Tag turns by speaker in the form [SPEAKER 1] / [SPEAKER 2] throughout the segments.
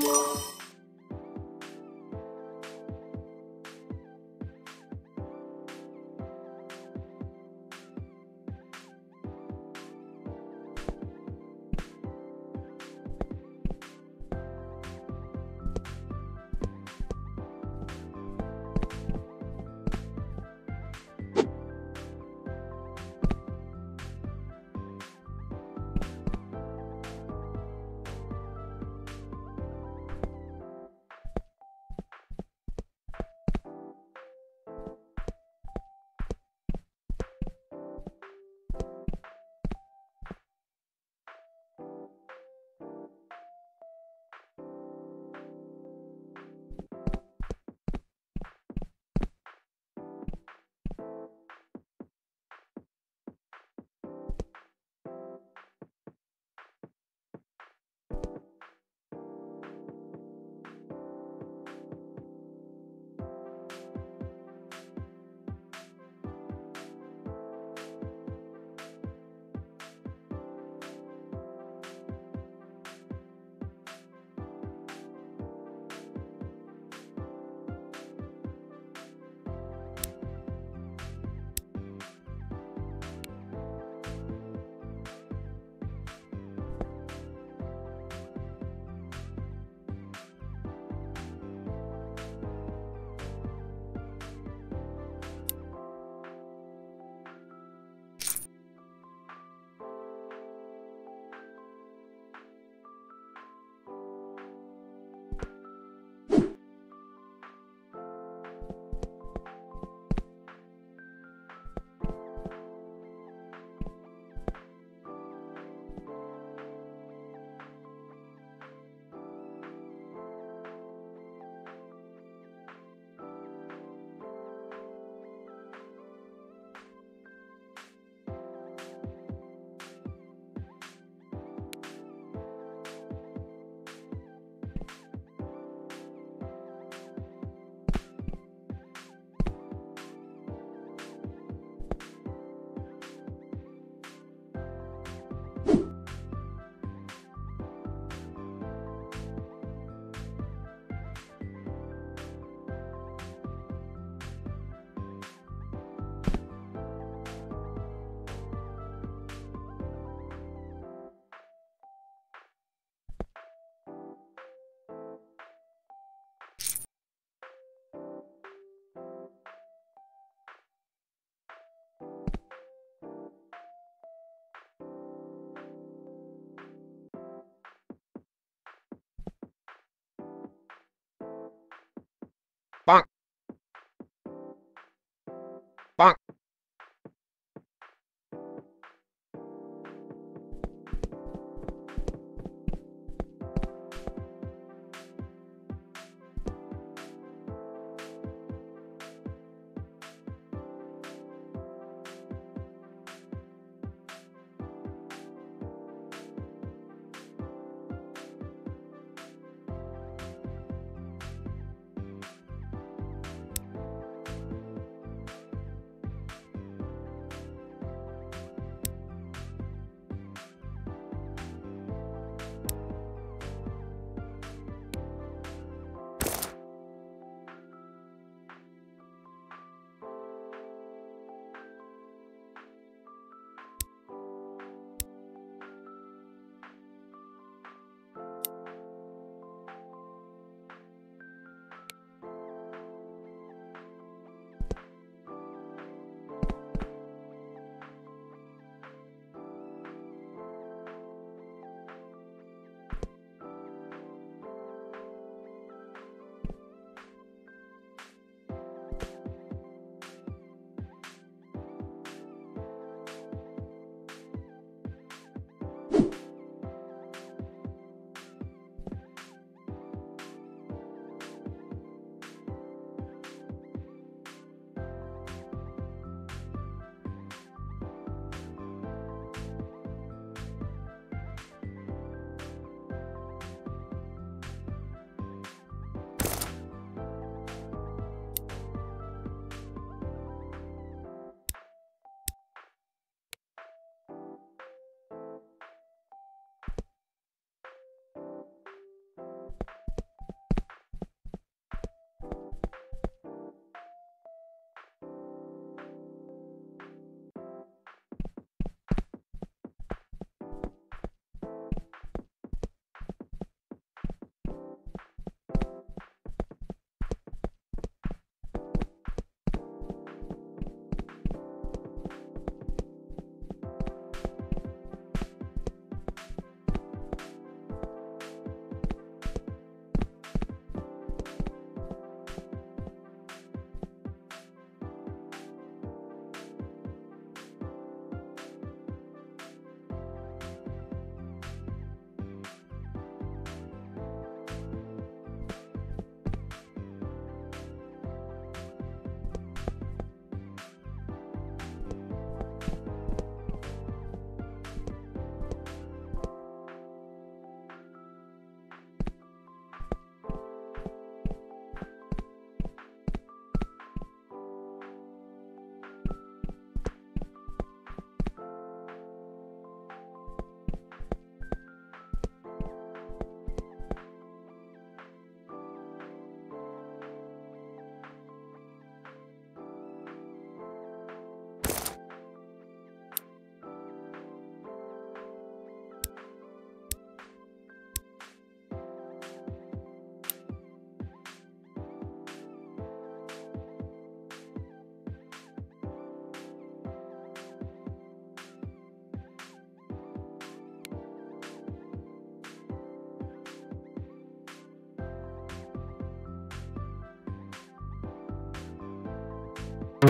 [SPEAKER 1] Música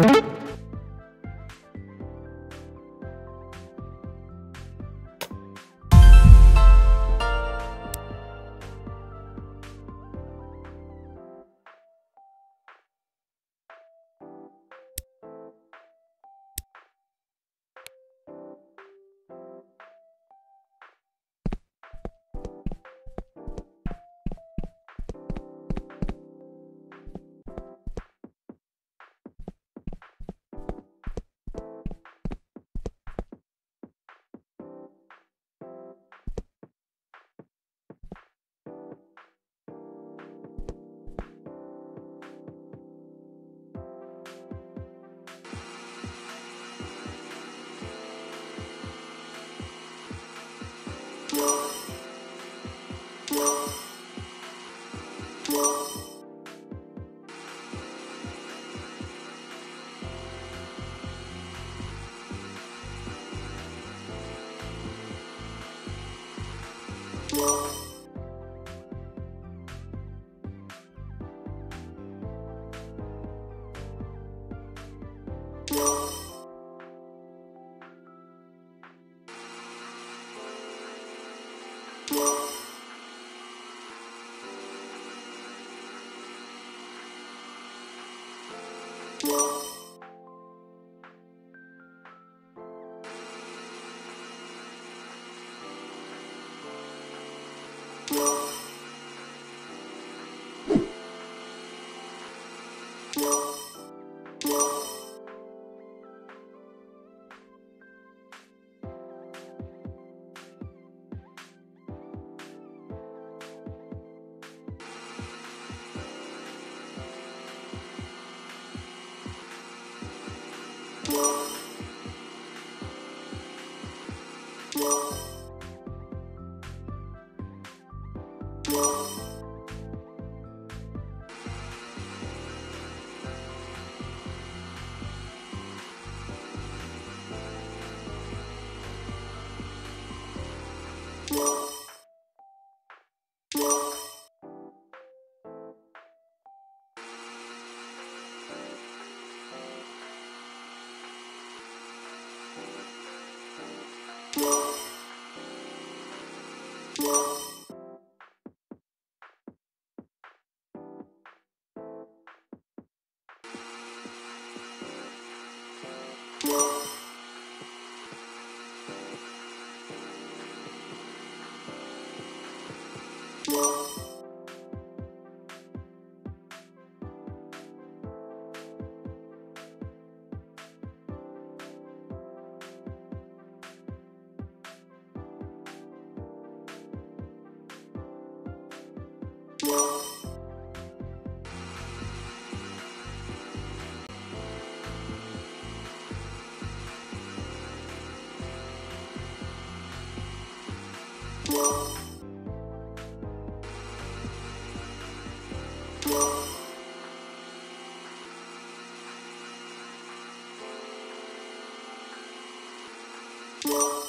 [SPEAKER 1] you you. Thank you.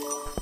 [SPEAKER 1] you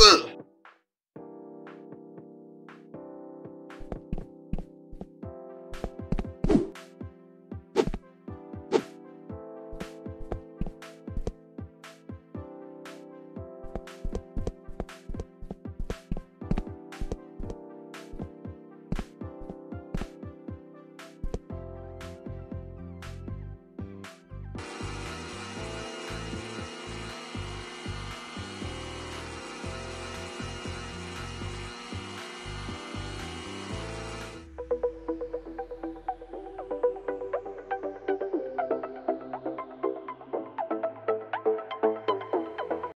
[SPEAKER 1] Ugh.